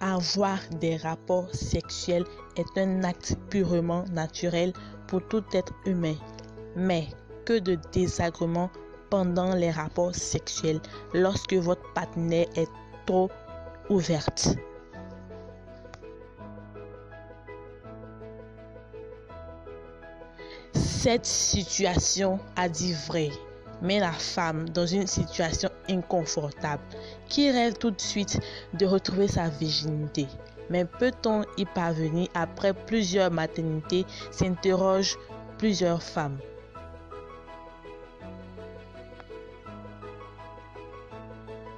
Avoir des rapports sexuels est un acte purement naturel pour tout être humain. Mais que de désagréments pendant les rapports sexuels lorsque votre partenaire est trop ouverte. Cette situation a dit vrai, met la femme dans une situation inconfortable qui rêve tout de suite de retrouver sa virginité. Mais peut-on y parvenir après plusieurs maternités s'interrogent plusieurs femmes.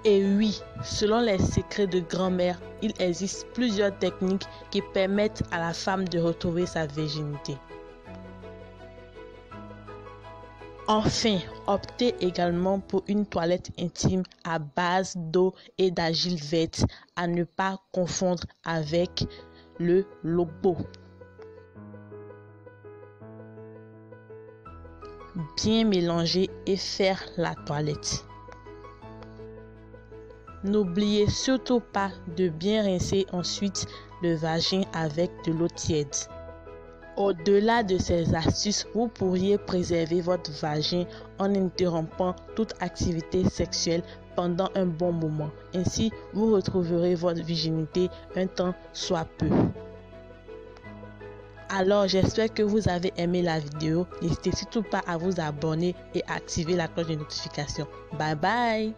Et oui, selon les secrets de grand-mère, il existe plusieurs techniques qui permettent à la femme de retrouver sa virginité. Enfin, optez également pour une toilette intime à base d'eau et d'agile verte à ne pas confondre avec le lobo. Bien mélanger et faire la toilette. N'oubliez surtout pas de bien rincer ensuite le vagin avec de l'eau tiède. Au-delà de ces astuces, vous pourriez préserver votre vagin en interrompant toute activité sexuelle pendant un bon moment. Ainsi, vous retrouverez votre virginité un temps soit peu. Alors, j'espère que vous avez aimé la vidéo. N'hésitez surtout pas à vous abonner et activer la cloche de notification. Bye bye